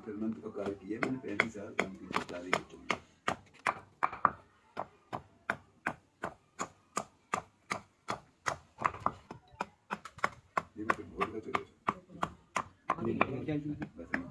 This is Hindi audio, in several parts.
फ़िल्म का कार्य किया मैंने पैंतीस साल काम की शादी की ये मैं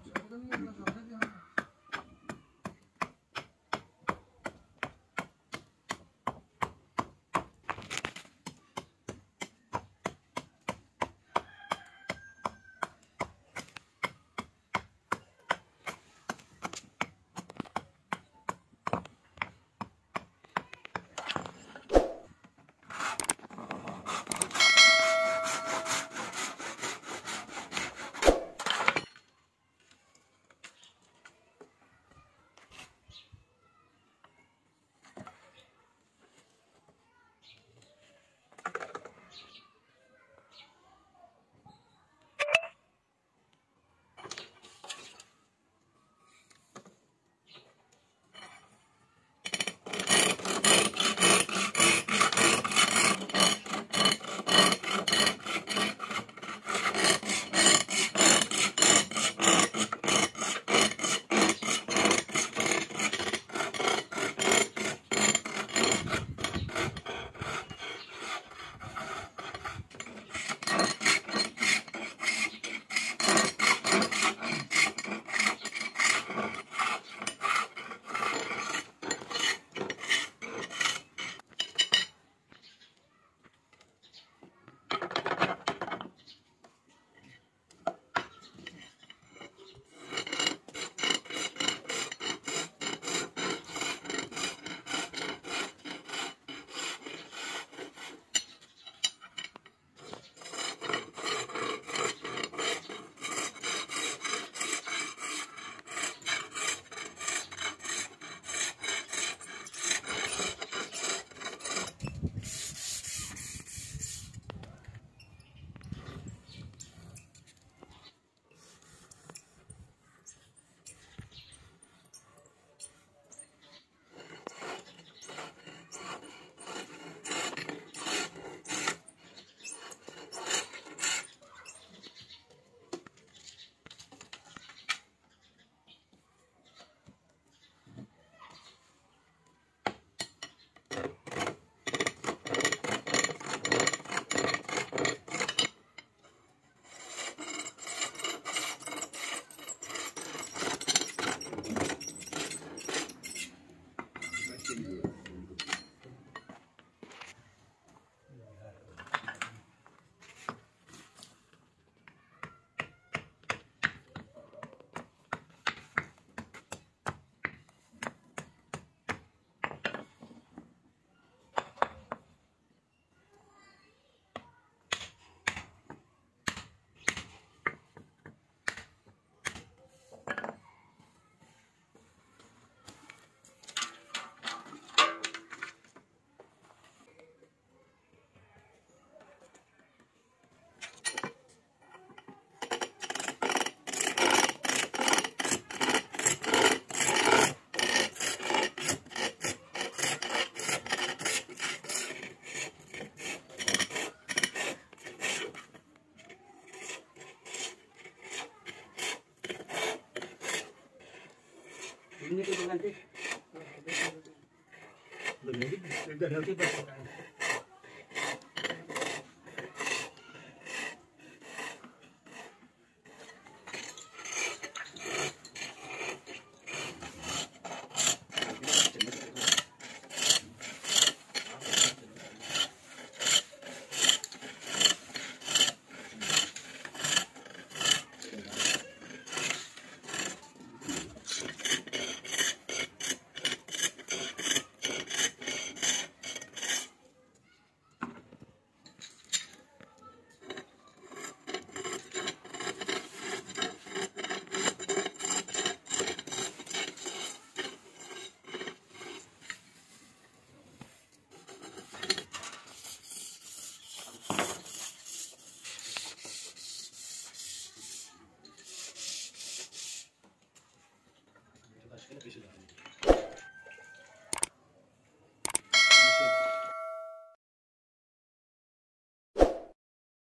ini tuh nanti. Benar, benar, benar, benar, benar, Teşekkür ederim.